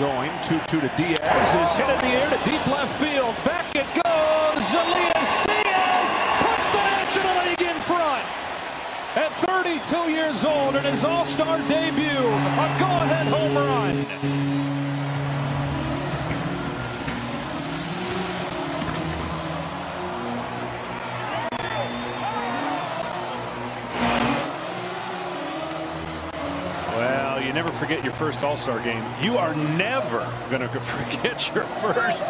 going. 2-2 to Diaz is hit in the air to deep left field. Back it goes. Elias Diaz puts the National League in front. At 32 years old in his All-Star debut, a go-ahead you never forget your first All-Star game. You are never going to forget your first